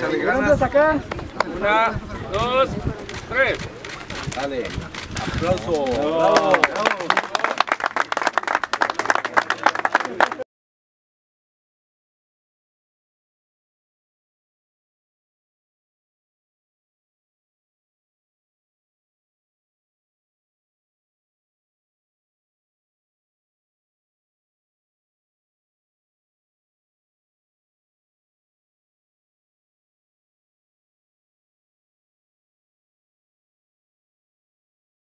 ¿Dónde acá? Una, dos, tres. Dale. Aplauso. Bravo.